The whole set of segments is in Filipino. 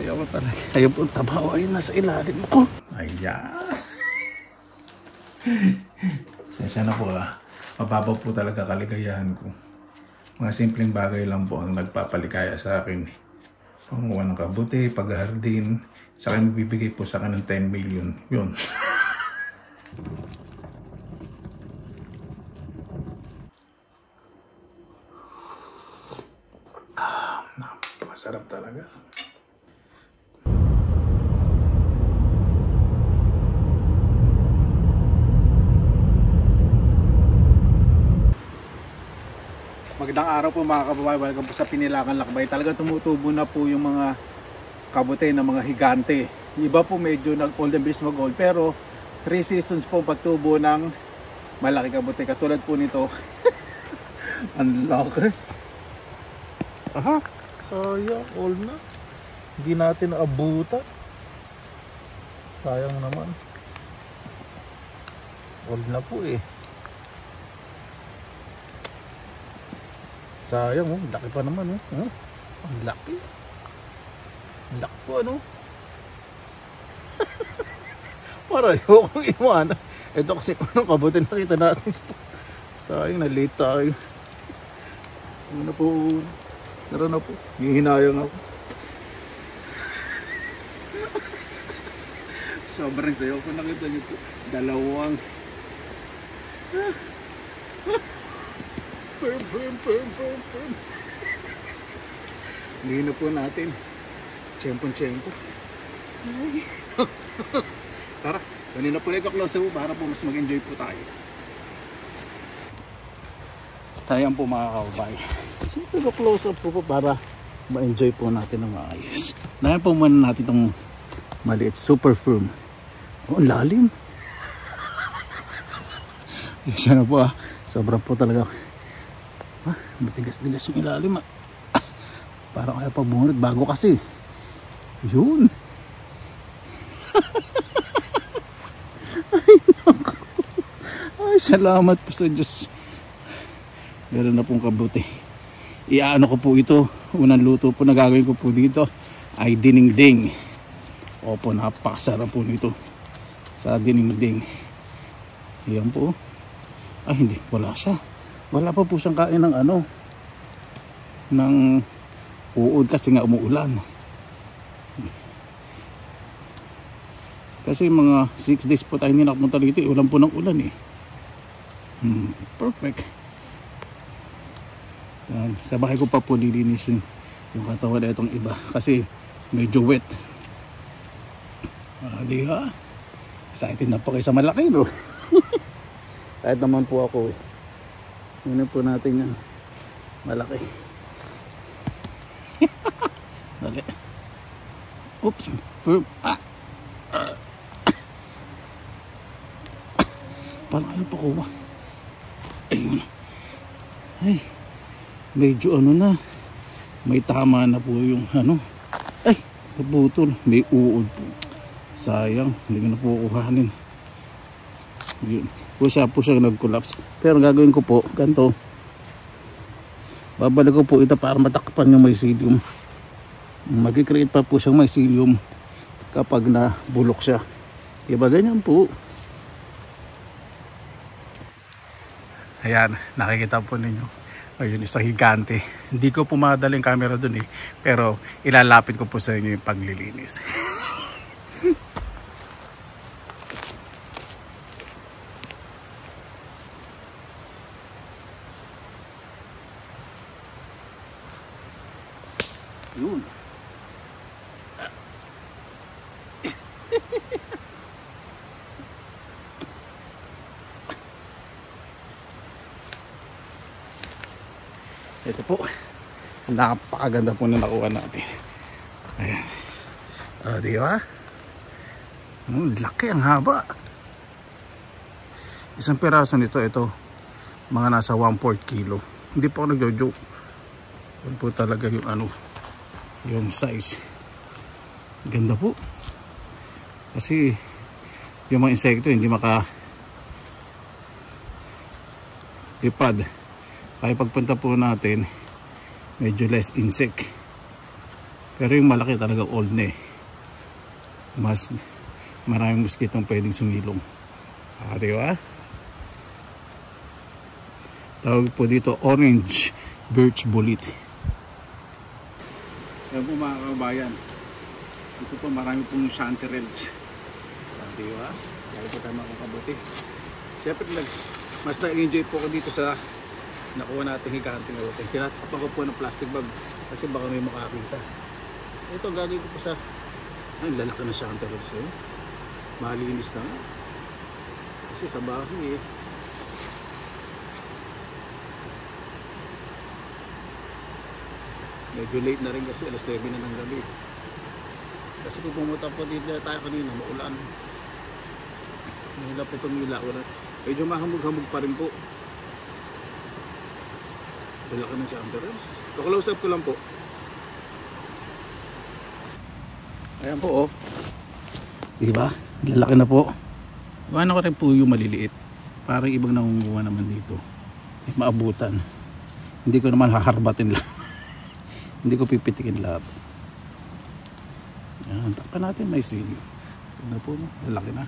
Sayaw mo talaga. Ayun po, tabaw. Ayun, nasa ilalim ko. Ayan. Sensya na po ah. Mababaw po talaga kaligayahan ko. Mga simpleng bagay lang po ang nagpapaligaya sa akin. Panguha ng kabuti, paghahardin. Sa akin bibigay po sa akin ng 10 million. Yun. ah, masarap talaga. Magandang araw po mga kababayan. Welcome po sa Pinilakan Lakbay. Talaga tumutubo na po yung mga kabute ng mga higante. Iba po medyo nag-old and bilis mag-old. Pero 3 seasons po pagtubo ng malaki kabute. Katulad po nito. Ang laki. Aha. Sayang. Old na. Hindi natin naabutan. Sayang naman. Old na po eh. Sayang oh, laki pa naman oh. oh. Ang laki. Ang laki po ano. Para ayoko iwan. Ito kasi kung anong kabuti nakita natin sa sayang na late tayo. Ano na po. Tara na po. Hihinayang ako. Sobrang sayo ko nakita niyo po. Dalawang Perm, perm, perm, perm, perm. Lino po natin. Tiyempon, tiyempo. Tara, kanina po yung close po para po mas mag-enjoy po tayo. Tayo po mga kaubay. Siyempre up po po para ma-enjoy po natin ng maayos. Dahil po muna natin itong maliit, super firm. Oh, lalim. Yan na po ah. Sobrang po talaga Ah, matigas-tigas yung ilalim ah. Parang kaya pa bumunod bago kasi. Yun. Ay, naku. Ay, salamat po sa Diyos. Meron na pong kabuti. Iano ko po ito. Unang luto po na gagawin ko po dito ay diningding. Opo, napakasarap po nito sa diningding. Yan po. Ay, hindi. Wala siya wala pa po siyang kain ng ano ng uod kasi nga umuulan. Kasi mga 6 days po tayo nakapunta dito ulan po ng ulan eh. Hmm, perfect. Yan. sa bahay ko pa po lilinisin yung katawan na itong iba kasi medyo wet. Ah, di ha excited na po kayo sa malaki no? Kahit naman po ako eh Una po natin yung malaki. Dali. Oops. Firm. Ah. Paano pa kuha? Ayun. Ay. Medyo ano na. May tama na po yung ano. Ay. Naputol. May uod po. Sayang. Hindi ko na po kuhanin. Yun po siya po siya nag-collapse. Pero gagawin ko po, ganito. Babalik ko po ito para matakpan yung mycelium. Mag-create pa po siyang mycelium kapag na bulok siya. Diba ganyan po. Ayan, nakikita po ninyo. Ayun, isang higante. Hindi ko pumadaling camera dun eh. Pero ilalapit ko po sa inyo yung paglilinis. Yun. Ito po. Napakaganda po na nakuha natin. Ayan. O, di ba? Oh, laki ang haba. Isang piraso nito, ito. Mga nasa 1/4 kilo. Hindi po ako nagjo-joke. Yan po talaga yung ano, yung size ganda po kasi yung mga insekto hindi maka lipad kaya pagpunta po natin medyo less insect Pero yung malaki talaga old na eh. Mas maraming mosquitong pwedeng sumilong. Ah, di ba? Tawag po dito orange birch bullet. Yan po mga kabayan. Ito po marami pong chanterelles. Di ba? Kaya po tayo makakabuti. Siyempre mas na-enjoy po ko dito sa nakuha natin higanting natin. Tinatapan ko po ng plastic bag kasi baka may makakita. Ito gagawin ko po sa ay lalaki na terrace eh. Malinis na nga. Kasi sa bahay eh. Medyo late na rin kasi alas 9 na ng gabi. Kasi kung pumunta po dito tayo kanina, maulan. Mahila po tumila. Wala. Medyo mahamog-hamog pa rin po. Lalaki na siya ang terrace. Kaklausap ko lang po. Ayan po oh. Diba? Lalaki na po. Ano ko rin po yung maliliit. Parang ibang nangunguha naman dito. Maabutan. Hindi ko naman haharbatin lang. Hindi ko pipitikin lahat. Yan. Takpan natin may sili. Ano po no? Lalaki na.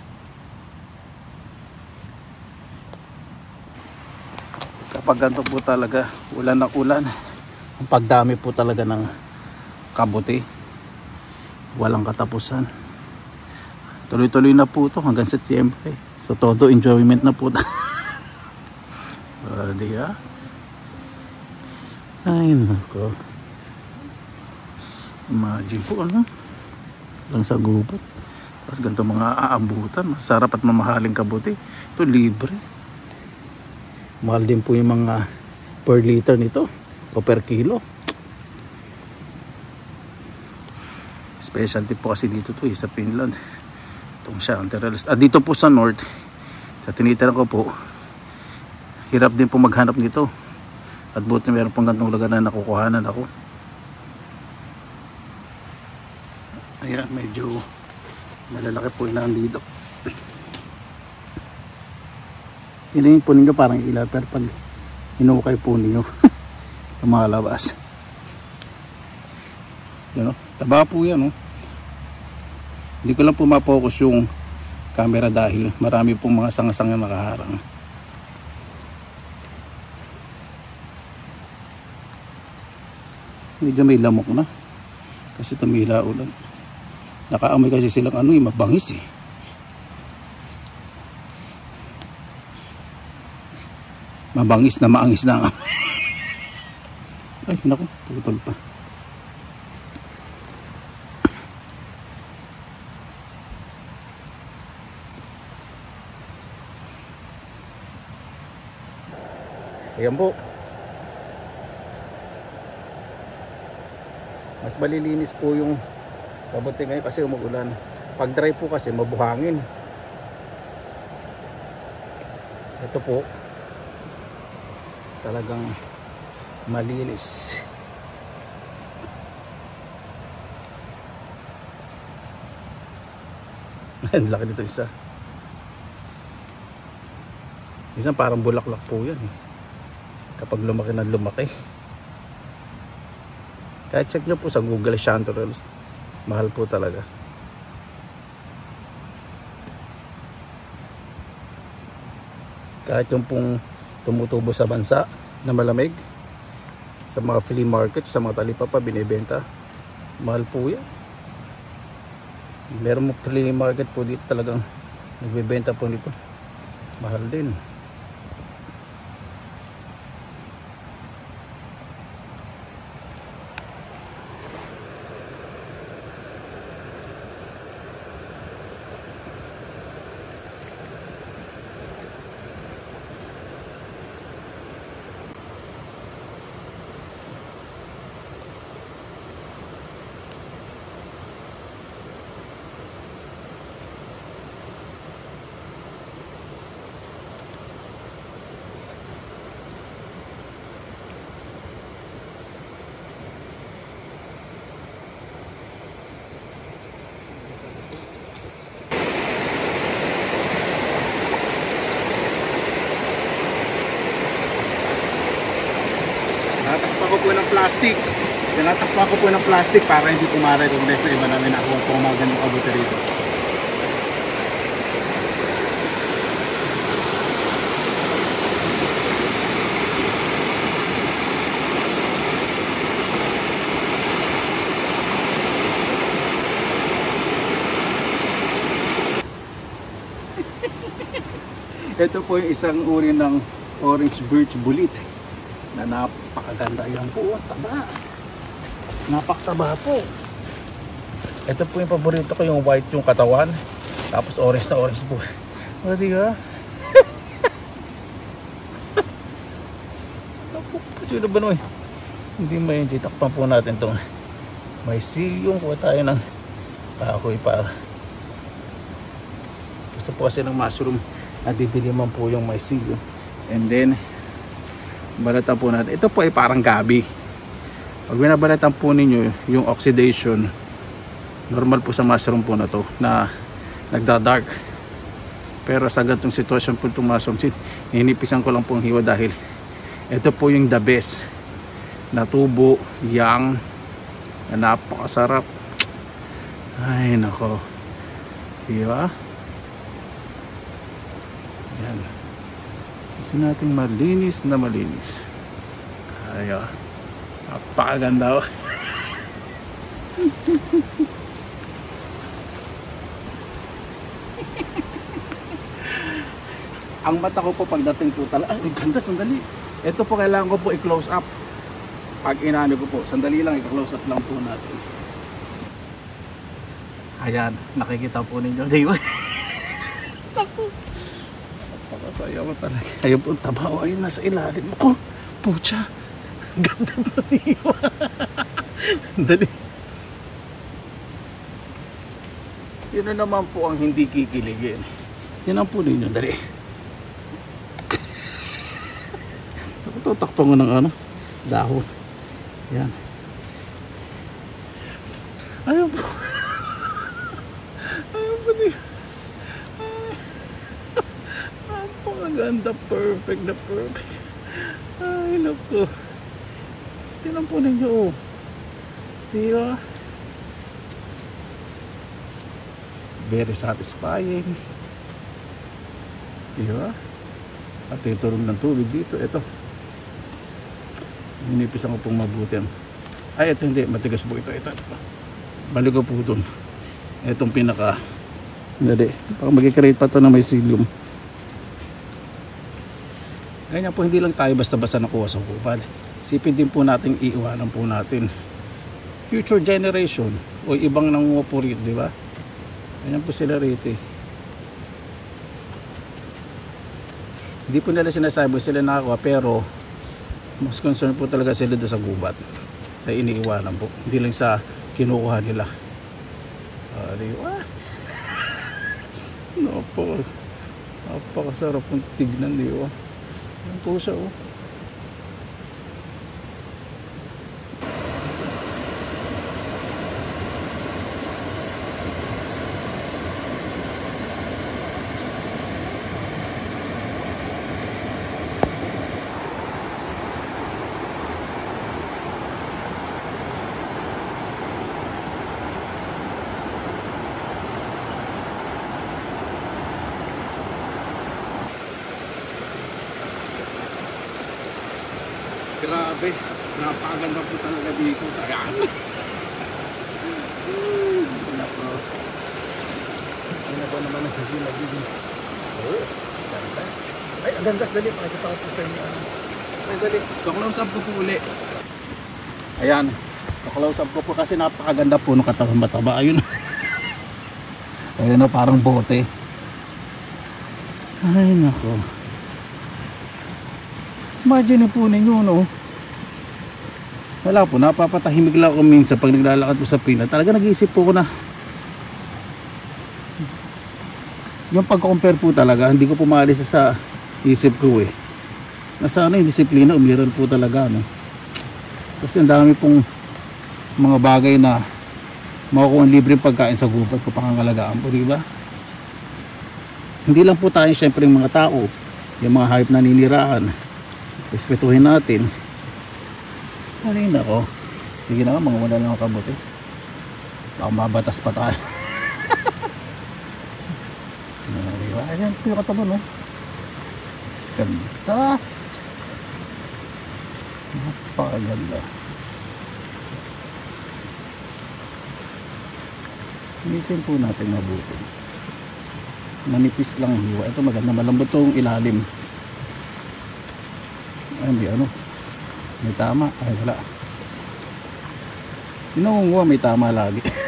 Kapag ganito po talaga, ulan na ulan. Ang pagdami po talaga ng kabuti walang katapusan tuloy-tuloy na po ito hanggang Setyembre so todo enjoyment na po uh, di ah ay nako imagine po ano? Lang sa gubat. Tapos ganito mga aabutan. Masarap at mamahaling kabuti. Ito libre. Mahal din po yung mga per liter nito o per kilo. Specialty po kasi dito to eh, sa Finland. Itong chanterelles at dito po sa north sa tinitira ko po hirap din po maghanap nito. At buti meron pong gantong lugar na nakukuhanan ako ayan medyo malalaki po ilan dito hiningin po ninyo parang ilan pero pag hinukay po ninyo lumalabas. Yun o taba po yan o hindi ko lang po mapokus yung camera dahil marami pong mga sangasang na nakaharang. Medyo may lamok na kasi tumila ulan nakaamoy kasi silang ano yung mabangis eh. Mabangis na maangis na ay naku putol pa. Ayan po. Mas malilinis po yung kabuti ngayon kasi umuulan. Pag dry po kasi mabuhangin. Ito po. Talagang malinis. Ang laki nito isa. Isang parang bulaklak po yan eh kapag lumaki na lumaki kahit check nyo po sa google chanterelles mahal po talaga. Kahit yung pong tumutubo sa bansa na malamig sa mga flea market sa mga talipapa binibenta. Mahal po yan. Meron mo flea market po dito talagang nagbibenta po nito. Mahal din Natakpa ko po ng plastic. Tinatakpan ko po ng plastic para hindi ko ma-recognize na iba namin ako po mga ganito kabuti rito. Ito po yung isang uri ng orange birch bulit na napakaganda yan po. Taba. Napakataba po. Ito po yung paborito ko, yung white yung katawan. Tapos orange na orange po. O, di? Naku, Sino ba naman? Hindi may hindi. Takpan po natin itong may siyong. Kuha tayo ng kahoy para. Gusto po kasi ng mushroom nadidiliman po yung may silo and then balatan po natin ito po ay parang gabi pag binabalatan po ninyo yung oxidation normal po sa mushroom po na to na nagda-dark pero sa ganitong sitwasyon po itong mushroom hinipisan ko lang po ang hiwa dahil ito po yung the best na tubo yang na napakasarap ay nako diba yan. Gusto natin malinis na malinis. Ayo. Napakaganda oh. Ang mata ko po pagdating po talaga, ay ganda, sandali. Ito po kailangan ko po i-close up. Pag inano ko po, sandali lang, i-close up lang po natin. Ayan, nakikita po ninyo, di ba? Napakasaya mo talaga. Ayun po, tabaw. Ayun, nasa ilalim. Oh, pucha. Ganda na niyo. Dali. Sino naman po ang hindi kikiligin? Yan ang po ninyo. Dali. Tatakpan ko ng ano, dahon. Yan. Ayun po. Ayun po niyo. Napakaganda, perfect na perfect. Ay, naku. Tinan po ninyo, oh. Di? Very satisfying. Di? At yung turong ng tubig dito, ito. Ninipisan ko pong mabuti. Ay, ito hindi. Matigas po ito. Ito. ito. Balik ko po ito. Itong pinaka hindi. Baka mag-create pa ito na may psyllium. Ganyan po, hindi lang tayo basta-basta nakuha sa kupal. Isipin din po natin, iiwanan po natin. Future generation o ibang nangungo po rito, di ba? Ganyan po sila rito eh. Hindi po nila sinasabi sila nakakuha pero mas concerned po talaga sila doon sa gubat. Sa iniiwanan po. Hindi lang sa kinukuha nila. Ah, di ba? Napaka, napakasarap ng tignan, di ba? Yan po siya, oh. Grabe, napakaganda po talaga dito. Ayan. Nako. Ano ba naman ang hindi nagiging? Oh, ganda. Ay, ang ganda. Dali, pakikita ko po sa inyo. Ay, dali. Kaklose up ko po uli. Ayan. Kaklose up ko po kasi napakaganda po ng katawan mataba. Ayun. Ayun na, parang bote. Ay, nako. Imagine po ninyo, no? Wala po, napapatahimik lang ako minsan pag naglalakad po sa pila. Talaga nag-iisip po ko na yung pag-compare po talaga, hindi ko po maalis sa isip ko eh. Nasa ano yung disiplina, umiral po talaga, no? Kasi ang dami pong mga bagay na makukuha libreng pagkain sa gubat ko pangangalagaan po, di ba? Hindi lang po tayo syempre yung mga tao, yung mga hype na ninirahan, respetuhin natin. Ay nako, Sige na mga wala lang kabuti. Baka mabatas pa tayo. Diba? Ayan, pinakatabi no. Ganda. Napakaganda. Linisin po natin mabuti. Manipis lang ang hiwa. Ito maganda. Malambot itong ilalim. Ay, hindi ano. May tama. Ay, wala. Pinangunguha may tama lagi.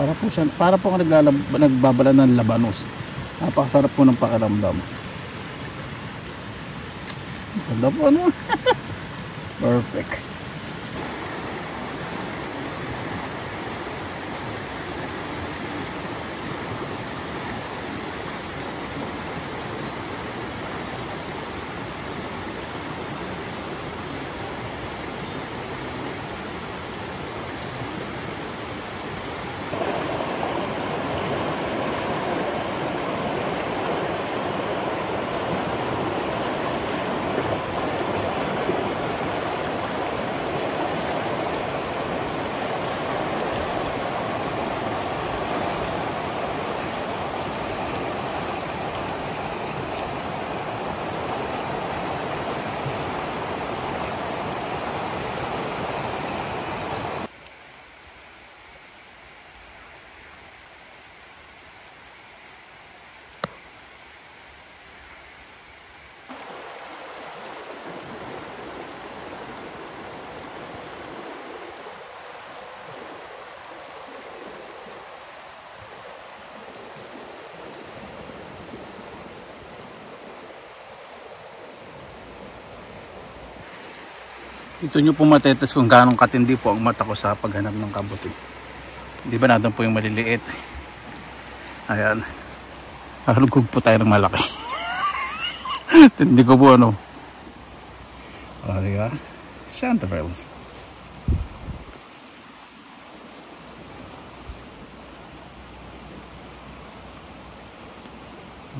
para po siya, para po naglalab, nagbabala ng labanos. Napakasarap po ng pakiramdam. Ganda po ano. Perfect. Ito nyo po matetes kung gaano katindi po ang mata ko sa paghanap ng kabuti. Di ba natin po yung maliliit. Ayan. Halugog po tayo ng malaki. Tindi ko po ano. O, di ba? Santa Fells.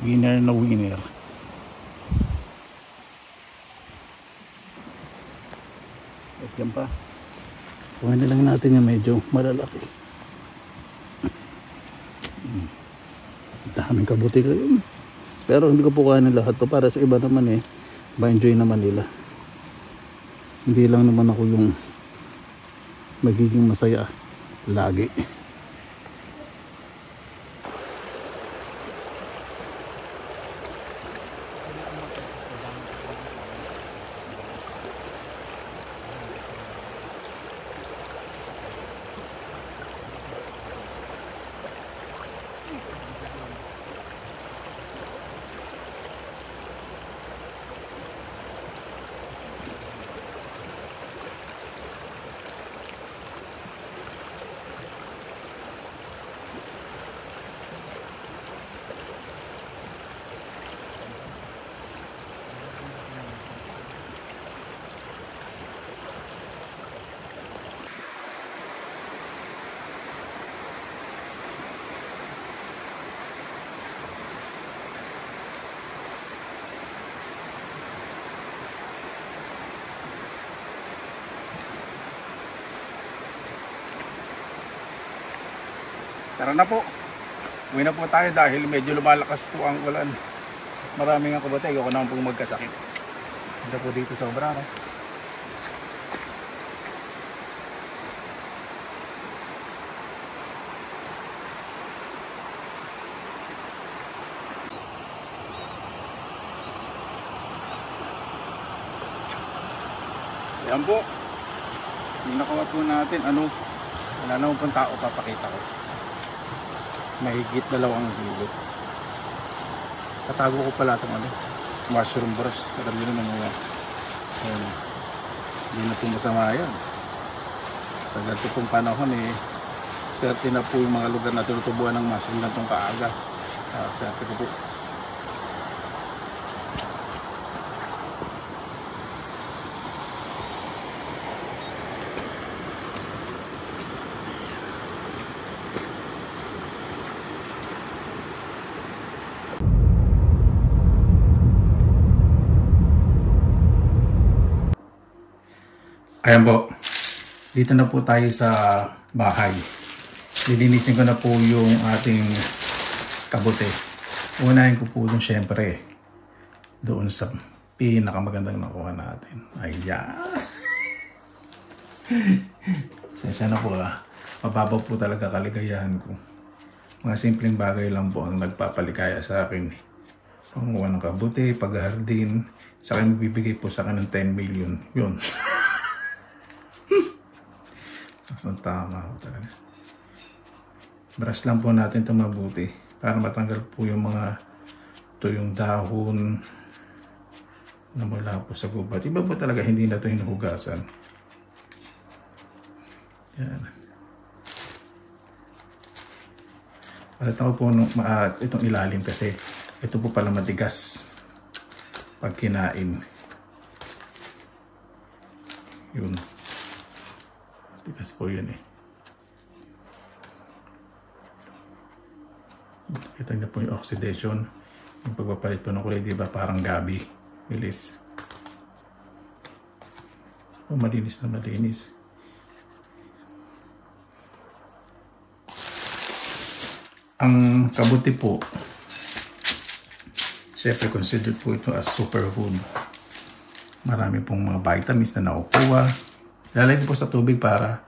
Winner na winner. Yan pa. Kuha na lang natin yung medyo malalaki. Hmm. Daming kabuti ko yun. Pero hindi ko po ng lahat to para sa iba naman eh. Ba-enjoy naman nila. Hindi lang naman ako yung magiging masaya lagi. Na po. Uwi na po tayo dahil medyo lumalakas po ang ulan. Maraming ang kabatay. Ako naman pong magkasakit. Ito po dito sa obra. No? Yan po. Yung nakawat po natin, ano, wala naman pong tao papakita ko. Mahigit dalawang kilo. Tatago ko pala itong ano, mushroom brush. Alam nyo naman mga, ayun, hindi na po masama yan. Sa ganito pong panahon eh, swerte na po yung mga lugar na tinutubuan ng mushroom na itong kaaga. Uh, swerte ko po. Ayan po. Dito na po tayo sa bahay. Lilinisin ko na po yung ating kabute. Unahin ko po dun syempre doon sa pinakamagandang nakuha natin. Ayan. Sensya na po ah. Mababaw po talaga kaligayahan ko. Mga simpleng bagay lang po ang nagpapaligaya sa akin. Panguha ng kabuti, paghardin, sa akin bibigay po sa akin ng 10 million. Yun. Mas ang tama ko talaga. Brush lang po natin ito mabuti para matanggal po yung mga ito yung dahon na mula po sa gubat. Iba po talaga hindi na ito hinuhugasan. Yan. Palit ako po nung, uh, itong ilalim kasi ito po pala matigas pag kinain. Yun. Tigas po yun eh. Kita niyo po yung oxidation. Yung pagpapalit po ng kulay, di ba parang gabi. Bilis. So, malinis na malinis. Ang kabuti po, syempre considered po ito as superfood. Marami pong mga vitamins na nakukuha, Lalagay po sa tubig para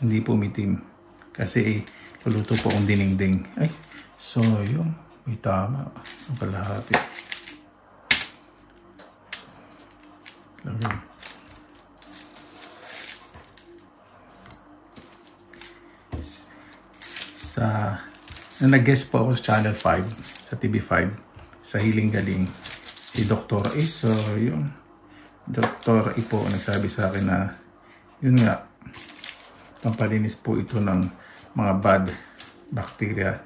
hindi po umitim. Kasi luluto po ang dinengdeng. Ay, so yun. May tama. Ang kalahati. Sa, na nag-guest po ako sa Channel 5, sa TV5, sa Hiling Galing, si Dr. Is, yun. Dr. Ipo nagsabi sa akin na yun nga, pampalinis po ito ng mga bad bacteria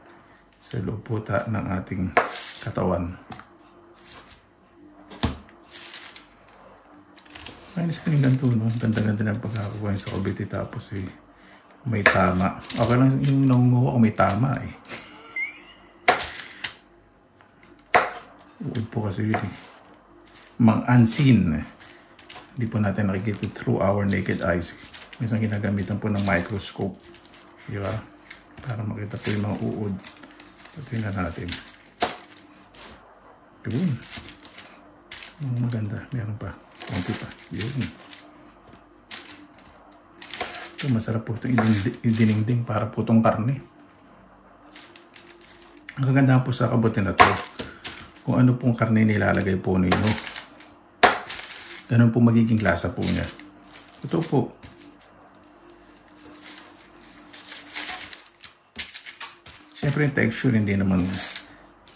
sa loob puta ng ating katawan. Ayos ka yung ganito, no? Ganda-ganda ng pagkakakuha sa obiti tapos eh, may tama. Okay lang yung nangunguha ko may tama eh. Uod po kasi yun eh. Mang unseen eh hindi po natin nakikita through our naked eyes. Minsan ginagamitan po ng microscope. Di ba? Para makita po yung mga uod. Tingnan natin. Yun. Oh, maganda. Meron pa. Konti pa. Yun. Ito, masarap po itong diningding para po itong karne. Ang kaganda po sa kabuti na to, kung ano pong karne nilalagay po ninyo. Ganun po magiging lasa po niya. Ito po. Siyempre yung texture hindi naman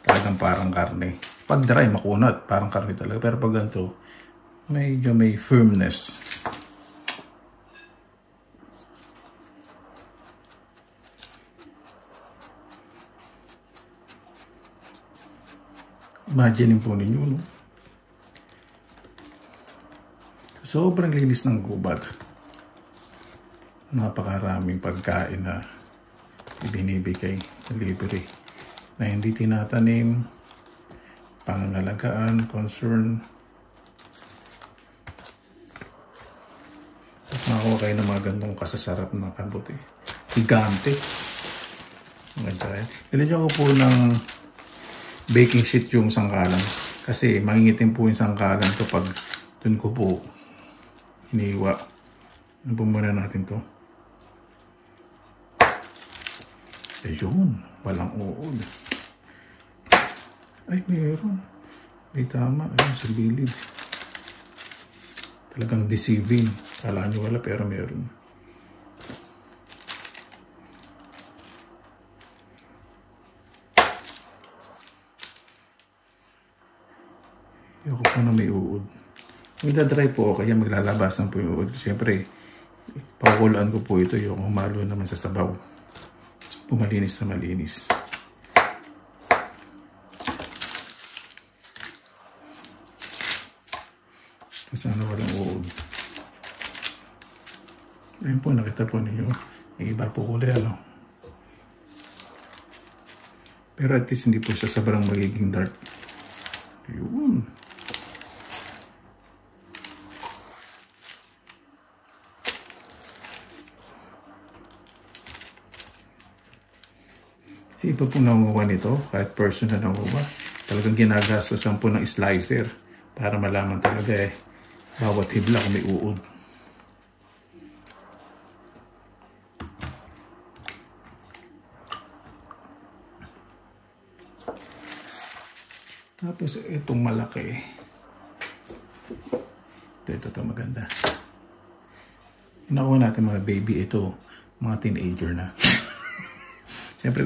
talagang parang karne. Pag dry, makunat. Parang karne talaga. Pero pag ganito, medyo may firmness. Imagine po ninyo, no? Sobrang linis ng gubat. Napakaraming pagkain na ibinibigay libre na hindi tinatanim, pangangalagaan, concern. Tapos makakuha kayo ng mga gandong kasasarap na kabuti. Gigante. Mga giant. Nilagyan ko po ng baking sheet yung sangkalan. Kasi mangingitim po yung sangkalan kapag dun ko po hiniwa. Ano po muna natin to? Ayun, walang uod. Ay, mayroon. May tama. Ayun, sa bilid. Talagang deceiving. Kala nyo wala, pero mayroon. Ayoko po na may uod. Magdadry po kaya maglalabasan po yung Siyempre, pakukulaan ko po ito yung humalo naman sa sabaw. Pumalinis na malinis. Sana walang uod. Ayun po, nakita po ninyo. Yung iba po kulay, ano. Pero at least hindi po siya sobrang magiging dark. Yun. Iba po nanguha nito, kahit personal nanguha. Talagang ginagastosan po ng slicer para malaman talaga eh bawat hibla kung may uod. Tapos itong malaki. Ito, ito, ito maganda. Inakuha natin mga baby ito, mga teenager na. Siyempre,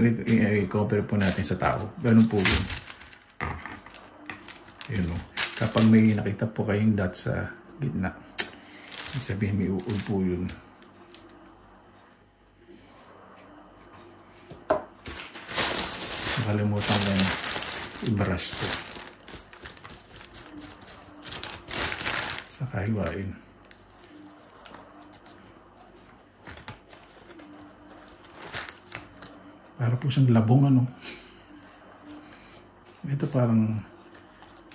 i-compare po natin sa tao. Ganun po yun. Yun o. Kapag may nakita po kayong dot sa gitna, ibig sabihin may uod po yun. Nakalimutan ko na i-brush ko. Saka hiwain. Para po siyang labong ano. Ito parang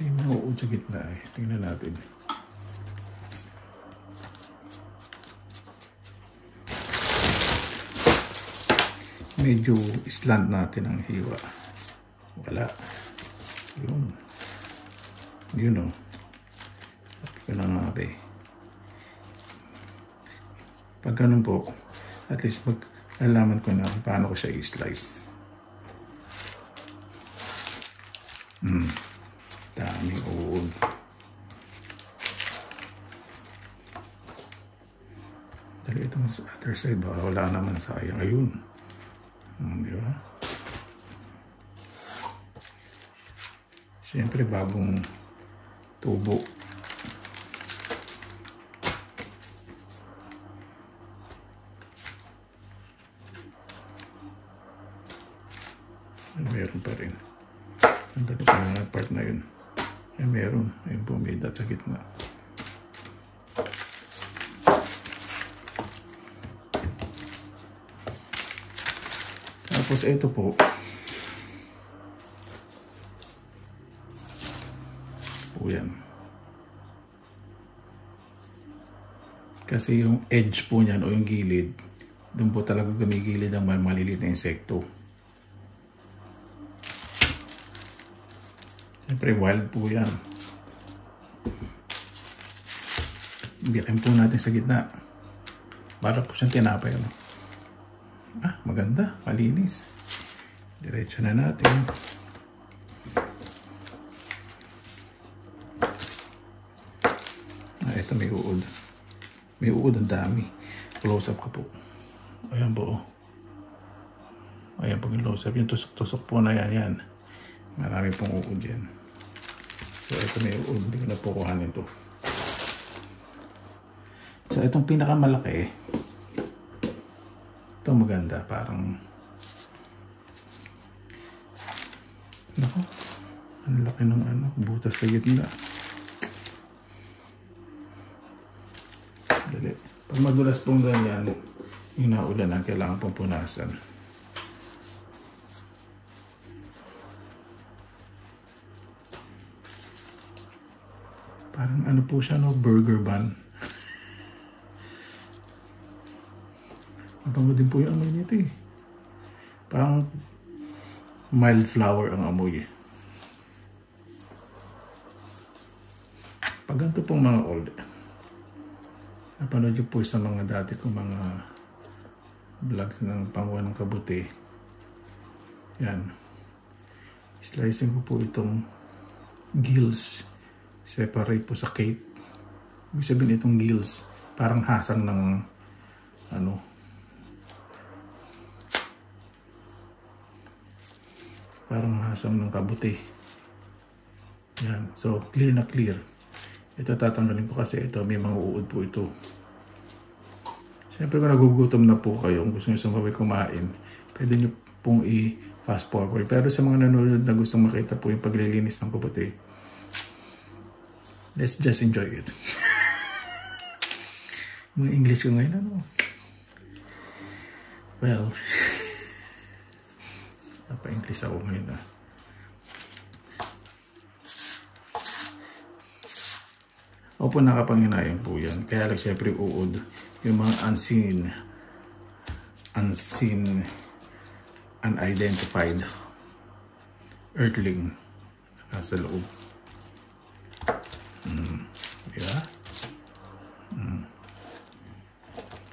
may mauud sa gitna eh. Tingnan natin. Medyo slant natin ang hiwa. Wala. Yun. Yun o. Oh. Sabi ko lang nga eh. Pag ganun po, at least mag alaman ko na paano ko siya i-slice. Hmm. Daming uod. Dali ito sa other side. Baka wala naman sayang. Ayun. Hmm, di ba? Siyempre bagong tubo. meron pa rin. Ang ganda pa na part na yun. Ay, meron. Ayun po, may dot sa gitna. Tapos ito po. Po yan. Kasi yung edge po niyan o yung gilid, doon po talaga gumigilid ang maliliit na insekto. Siyempre wild po yan. Biyakin po natin sa gitna. Para po siyang tinapay. Ano? Maganda. Malinis. Diretso na natin. Ah, ito may uod. May uod ang dami. Close up ko po. Ayan po. Ayan po yung close up. Yung tusok-tusok po na yan. Yan. Marami pong uod yan. So, ito may uod. Hindi ko na po kuhanin to. So, itong pinakamalaki, ito maganda. Parang, nako, ang laki ng ano, butas sa gitna. Dali. Pag madulas pong ganyan, yung naulan na, kailangan pong punasan. Parang ano po siya, no? Burger bun. Mabango din po yung amoy nito eh. Parang mild flower ang amoy eh. Pag ganito pong mga old, napanood po sa mga dati kong mga vlogs ng panguha ng kabuti. Yan. Slicing ko po itong gills separate po sa cape. Ibig sabihin itong gills, parang hasang ng ano, parang hasang ng kabuti. Yan. So, clear na clear. Ito tatanggalin ko kasi ito, may mga uod po ito. Siyempre kung nagugutom na po kayo, kung gusto nyo sumabay kumain, pwede nyo pong i-fast forward. Pero sa mga nanonood na gustong makita po yung paglilinis ng kabuti, Let's just enjoy it. Mga English ko ngayon, ano? Well, napa-English ako ngayon, ah. Opo, nakapanginayang po yan. Kaya lang syempre uod. Yung mga unseen, unseen unidentified earthling nasa loob. Mm. Diba? Mm.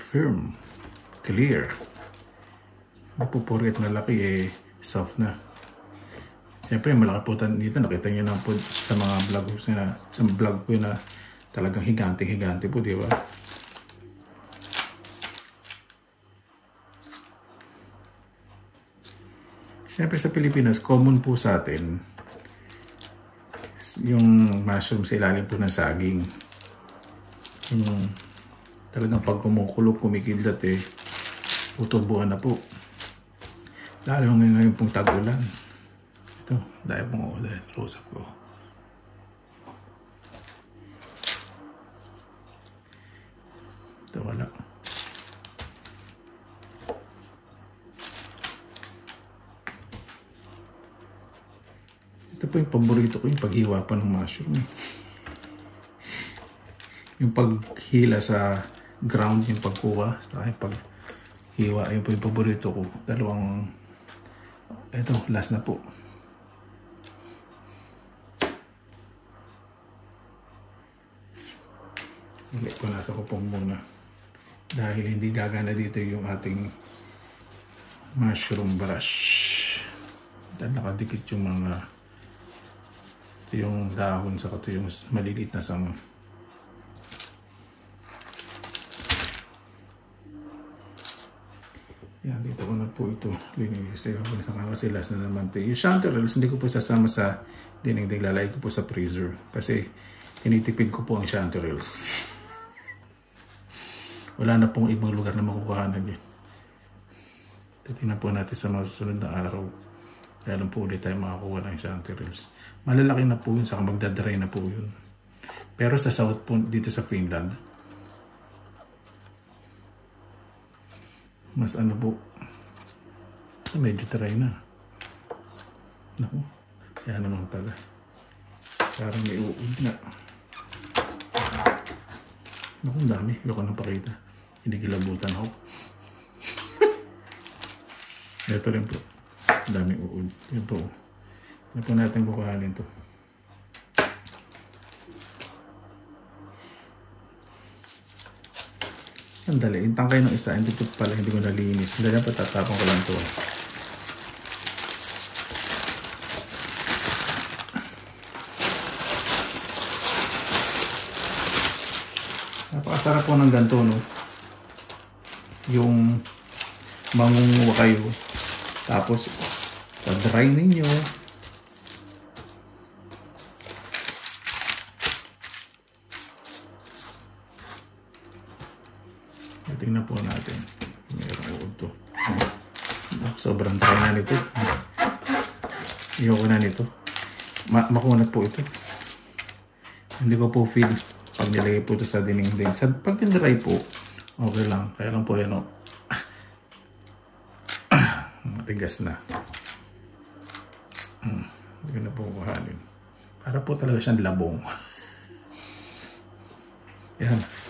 Firm. Clear. Napupurit na laki eh, soft na. Siyempre, malaki po dito. Nakita niyo na po sa mga vlog ko na, sa vlog ko na talagang higante-higante po, di ba? Siyempre sa Pilipinas, common po sa atin yung mushroom sa ilalim po ng saging. Yung talagang pag kumukulog, kumikidlat eh, utubuan na po. Lalo ngayon, ngayon pong tag-ulan. Ito, dahil pong dahil rosap ko. Ito wala. Ito po yung paborito ko, yung paghiwa pa ng mushroom. Eh. Yung paghila sa ground, yung pagkuha, sa akin paghiwa, ayun po yung paborito ko. Dalawang, ito, last na po. Hindi ko nasa kupong muna. Dahil hindi gagana dito yung ating mushroom brush. Dahil nakadikit yung mga yung dahon sa ito yung maliliit na sanga. Yan, dito ko na po ito lininis. Ito po sa kasi last na naman ito. Yung chanterelles, hindi ko po sasama sa dinding lalay ko po sa freezer. Kasi tinitipid ko po ang chanterelles. Wala na pong ibang lugar na makukuhanan yun. Titingnan po natin sa mga susunod na araw. Kaya po ulit tayo makakuha ng chanterelles. Malalaki na po yun, saka magdadry na po yun. Pero sa south po, dito sa Finland, mas ano po, medyo dry na. Naku, kaya naman pala. Parang may uod na. Naku, dami. Ayoko nang pakita. Hindi kilabutan ako. Ito rin po daming uod. Yan po. Yan po natin kukuhanin to. Sandali, intang kayo ng isa. Hindi ko pala, hindi ko nalinis. Na patatapon ko lang to. Napakasarap po ng ganito, no? Yung mangunguha kayo tapos, pa-dry ninyo. Tingnan po natin. Mayroong uod to. Sobrang dry na nito. Ayoko na nito. Ma makunat po ito. Hindi ko po feel pag nilagay po ito sa dinding-ding. Sa pag dry po, okay lang. Kaya lang po yan o. Matigas na. Hmm, hindi ko na po kuhanin. Para po talaga siyang labong. Yan.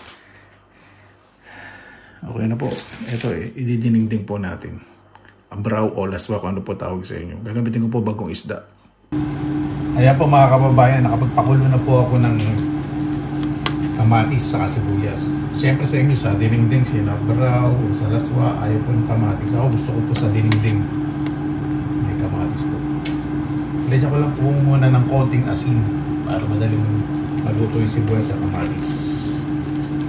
Okay na po. Ito eh, ididiningding po natin. Abraw o laswa kung ano po tawag sa inyo. Gagamitin ko po bagong isda. Ayan po mga kababayan, nakapagpakulo na po ako ng kamatis sa sibuyas. Siyempre sa inyo sa diningding, sinabraw, sa laswa, ayaw po ng kamatis. Ako gusto ko po sa diningding. May kamatis po. Lagyan ko lang po muna ng konting asin para madaling maluto yung sibuyas sa kamatis.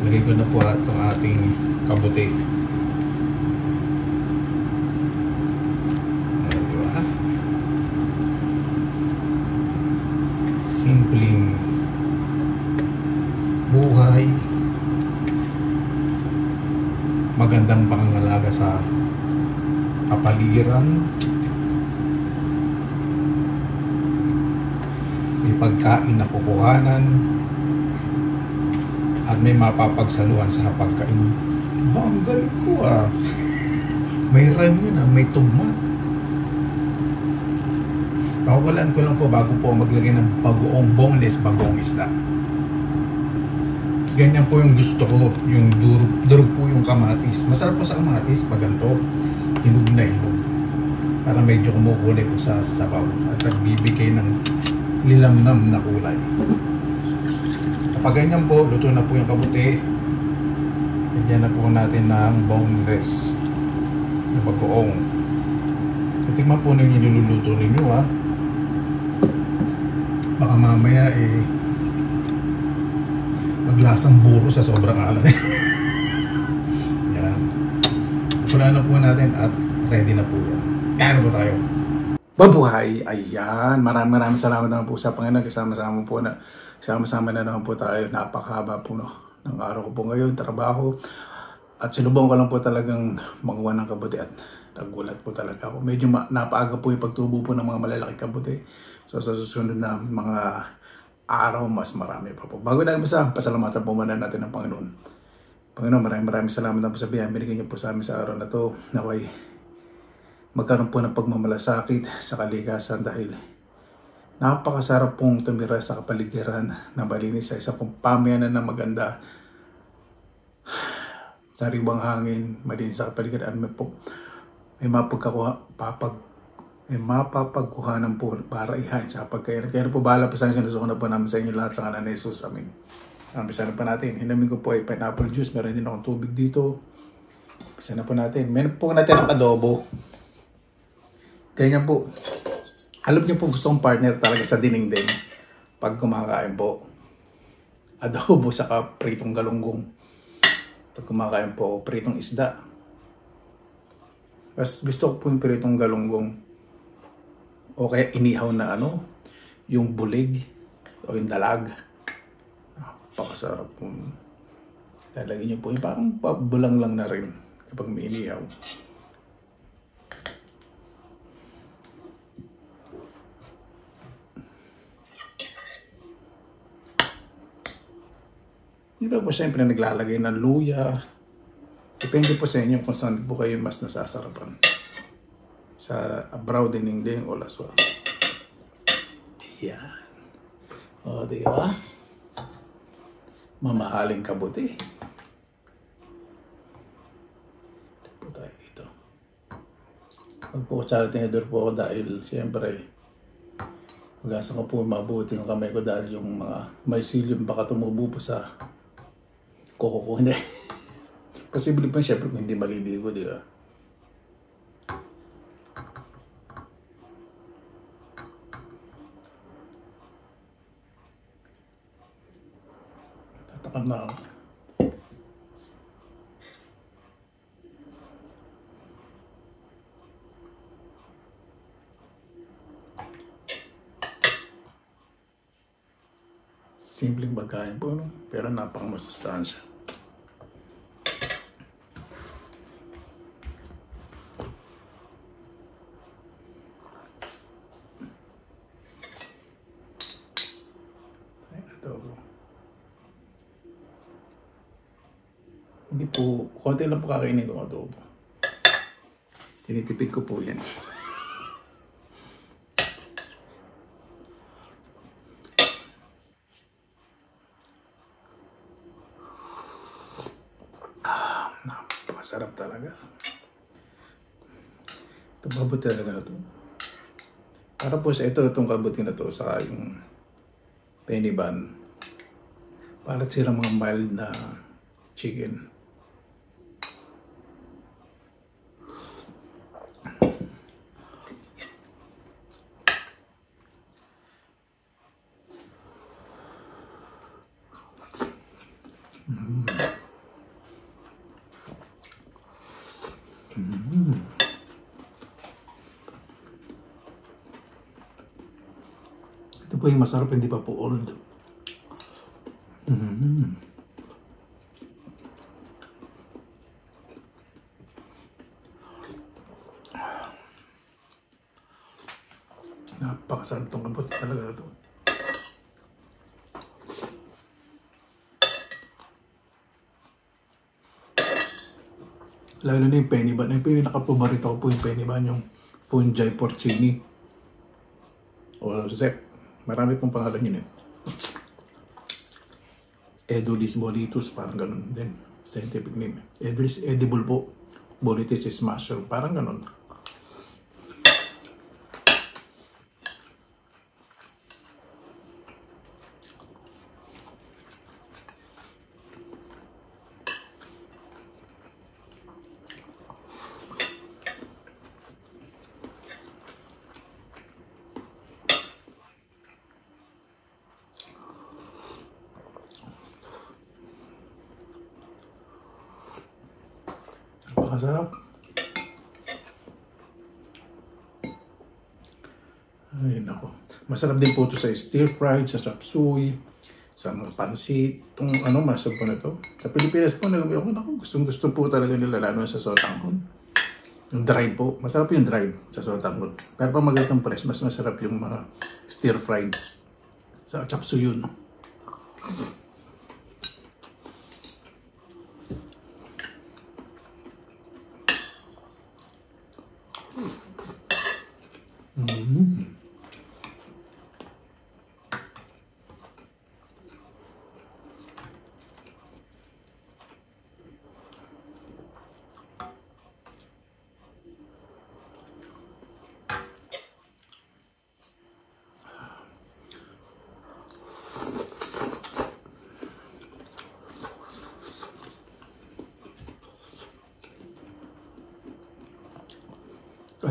Lagay ko na po itong ating kabuti. Simpleng buhay. Magandang pangangalaga sa kapaligiran. May pagkain na kukuhanan at may mapapagsaluhan sa pagkain ba ang galing ko ah may rhyme yun ah may tugma Pawalaan ko lang po bago po maglagay ng bagoong boneless bagong isda ganyan po yung gusto ko, yung durog, durog po yung kamatis. Masarap po sa kamatis pag ganito, hinog na hinog. para medyo kumukulay po sa sabaw at nagbibigay ng lilamnam na kulay. Kapag ganyan po, luto na po yung kabuti. Lagyan na po natin ng boneless na bagoong. Tingnan po ninyo niluluto ninyo ha. Baka mamaya eh maglasang buro sa sobrang alat. yan. Pula na po natin at ready na po yan. Kaya po tayo. Mabuhay! Ayan! Maraming maraming salamat naman po sa Panginoon. Kasama-sama po na Sama-sama na naman po tayo. Napakahaba po no, ng araw ko po ngayon, trabaho. At sinubong ko lang po talagang magawa ng kabuti at nagulat po talaga ako. Medyo ma- napaaga po yung pagtubo po ng mga malalaki kabuti. So sa susunod na mga araw, mas marami pa po. Bago tayo masa, pasalamatan po muna natin ng Panginoon. Panginoon, maraming maraming salamat na po sa biyaya. Binigyan niyo po sa amin sa araw na to. Naway, magkaroon po ng pagmamalasakit sa kalikasan dahil Napakasarap pong tumira sa kapaligiran na malinis sa isang pong pamayanan na maganda. Sariwang hangin, malinis sa kapaligiran. May, po, may mapagkakuha, papag, may mapapagkuhanan po para ihain sa pagkain. Kaya po bahala po sa inyo, sinusuko na po namin sa inyo lahat sa kanan ni Jesus. Amin. Umpisa na po natin. Hinamin ko po ay pineapple juice. Meron din akong tubig dito. Umpisa na po natin. Meron po natin ang adobo. Ganyan po. Alam niyo po gusto kong partner talaga sa dinengdeng pag kumakain po. Adobo sa pritong galunggong. Pag kumakain po, pritong isda. Mas gusto ko po yung pritong galunggong. O kaya inihaw na ano, yung bulig o yung dalag. Napakasarap po. Lalagyan niyo po yung parang pabulang lang na rin kapag may inihaw. Hindi po siyempre naglalagay ng luya? Depende po sa inyo kung saan po kayo mas nasasarapan. Sa broadening din o laswa. Yan. O, di ba? Mamahaling kabuti. Po tayo dito. Magpo-kutsara tinidor po ako dahil siyempre Magasa ko po mabuti ng kamay ko dahil yung mga mycelium baka tumubo po sa Koko ko, hindi. Posible pa syempre kung hindi maliligo, di ba? Tatakam na ako. Pagkain po, no? pero adobo. Hindi po, konti lang po kakainin ko adobo. Tinitipid ko po yan. Sarap talaga. Ito mabuti talaga na to. Para po sa ito, itong kabuti na to, sa yung penny bun. Para silang mga mild na chicken. Masarap, hindi pa po old. Mm-hmm. Napakasarap itong kabot talaga na ito. Lalo na yung penny ban. Yung pinakapaborito ko po yung penny ban, yung fungi porcini. O zep. Marami pong pangalan yun eh. Edulis bolitus, parang ganun din. Scientific name. Edulis edible po. Bolitis is mushroom, parang ganun. Napakasarap. Ay, nako. Masarap din po ito sa stir-fried, sa chapsuy, sa mga pansit. Itong ano, masarap po na ito. Sa Pilipinas po, nagabi ako, nako, gustong gusto po talaga nila, lalo sa sotanghon. Yung dried po. Masarap yung dried sa sotanghon. Pero pag magandang press, mas masarap yung mga stir-fried sa chapsuy yun.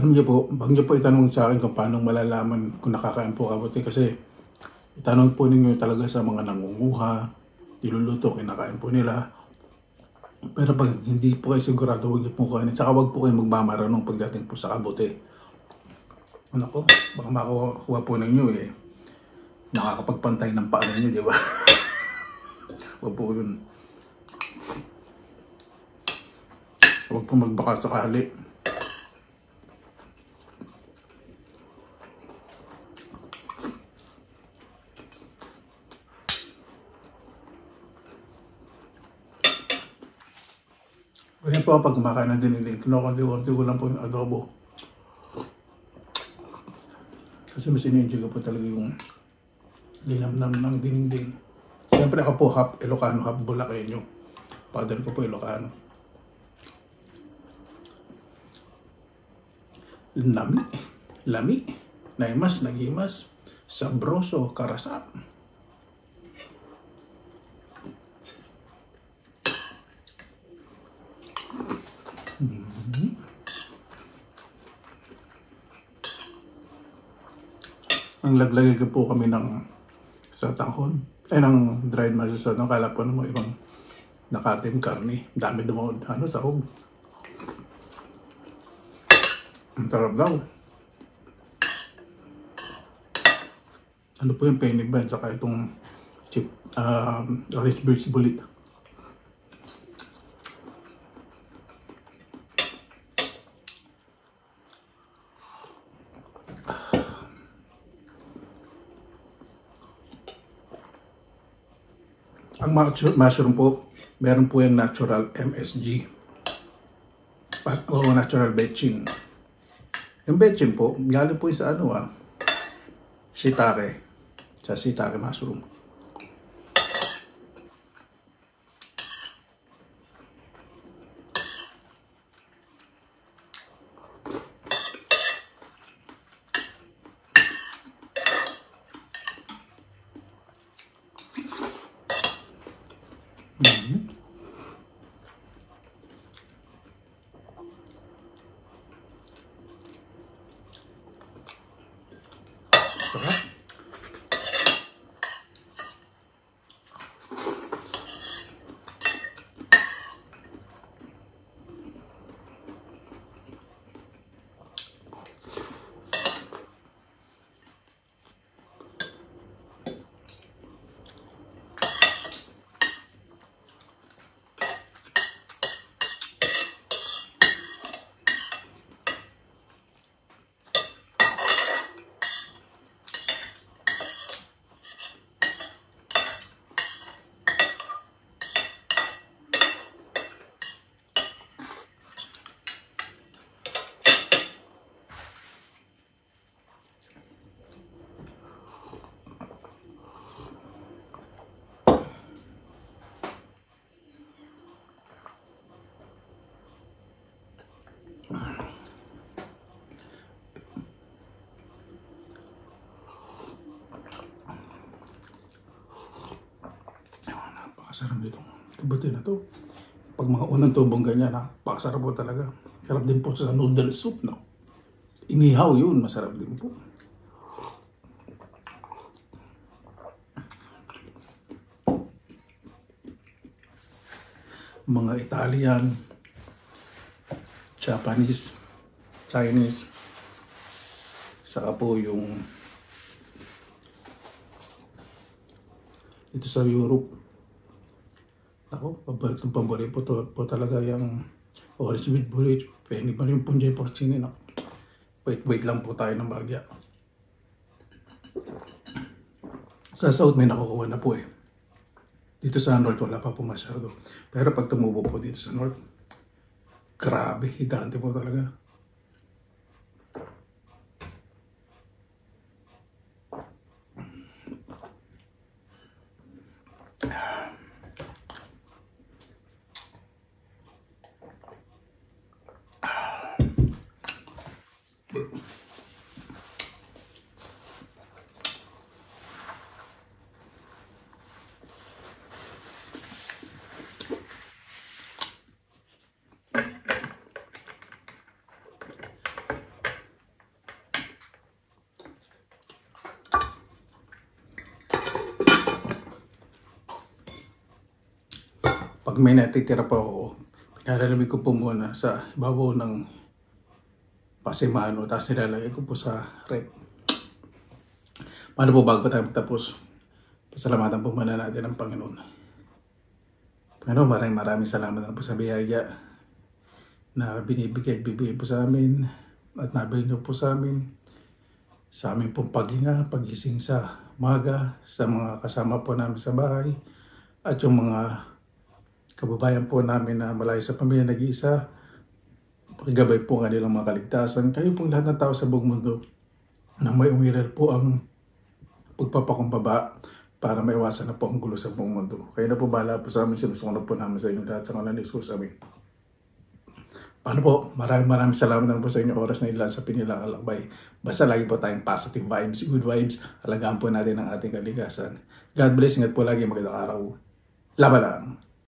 alam niyo po, wag niyo po itanong sa akin kung paano malalaman kung nakakain po kabuti kasi itanong po ninyo talaga sa mga nangunguha, niluluto, kinakain po nila. Pero pag hindi po kayo sigurado, huwag niyo po kainin. Saka huwag po kayo magmamaranong pagdating po sa kabuti. Ano po, baka makuha po ninyo eh. Nakakapagpantay ng paa ninyo, di ba? huwag po yun. Huwag po magbaka sakali. Kasi po pag kumakain ng diniling, kinukunti-kunti ko lang po yung adobo. Kasi mas in-enjoy ko po talaga yung linamnam ng dinding. Siyempre ako po half Ilocano, half Bulakenyo. Father ko po Ilocano. Lami, lami, naimas, nagimas, sabroso, karasa. Ang laglagay ko po kami ng sa tanghon. Ay, ng dried masusod. Ang kala po ng mga ibang nakatim karni. Dami dumawad. Ano, sahog. Ang sarap daw. Ano po yung penny ba? Saka itong chip, uh, orange birch bullet. Mushroom po, meron po yung natural MSG. O natural betchin. Yung betchin po, galing po yung sa ano ah, shiitake. Sa shiitake mushroom. Sarap. Napakasarap nito. Kabuti na to. Pag mga unang tubong ganyan, napakasarap po talaga. Sarap din po sa noodle soup, no? Inihaw yun, masarap din po. Mga Italian, Japanese, Chinese, saka po yung dito sa Europe. Ako, paboritong paborito po, to, po talaga yung orange with bullet. Pengi pa rin punjay porcini. No? Wait, wait lang po tayo ng bagya. Sa South may nakukuha na po eh. Dito sa North wala pa po masyado. Pero pag tumubo po dito sa North, grabe, higante po talaga. Pag may natitira pa ako, pinalalamig ko po muna sa ibabaw ng pasimano, tapos nilalagay ko po sa rep. Paano po bago tayo magtapos? Pasalamatan po muna natin ang Panginoon. Panginoon, maraming maraming salamat po sa biyaya na binibigay at bibigay po sa amin at nabigay niyo po sa amin sa aming pong paghinga, pagising sa maga, sa mga kasama po namin sa bahay, at yung mga kababayan po namin na malayo sa pamilya nag-iisa, paggabay po ang kanilang mga kaligtasan. Kayo pong lahat ng tao sa buong mundo na may umiral po ang pagpapakumbaba para maiwasan na po ang gulo sa buong mundo. Kayo na po bahala po sa amin, sinusunod po namin sa inyo lahat sa kanan ni Jesus. Amen. Paano po? Maraming maraming salamat na po sa inyong oras na ilan sa pinilang alakbay. Basta lagi po tayong positive vibes, good vibes. Alagaan po natin ang ating kalikasan. God bless. Ingat po lagi. Magandang araw. Laban lang.